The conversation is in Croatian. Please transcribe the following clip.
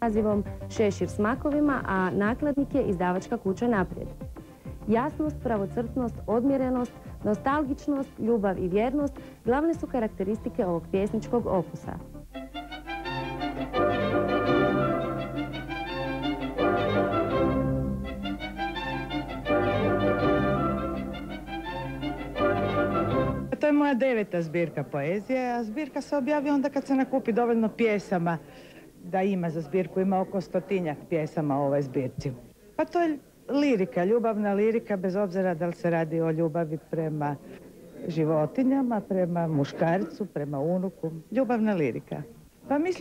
nazivom Šešir s makovima, a nakladnik je izdavačka kuća Naprijed. Jasnost, pravocrtnost, odmjerenost, nostalgičnost, ljubav i vjernost glavne su karakteristike ovog pjesničkog opusa. To je moja deveta zbirka poezije, a zbirka se objavi onda kad se nakupi dovoljno pjesama da ima za zbirku, ima oko stotinjak pjesama u ovoj zbirci. Pa to je lirika, ljubavna lirika, bez obzira da li se radi o ljubavi prema životinjama, prema muškarcu, prema unuku. Ljubavna lirika. Pa mislim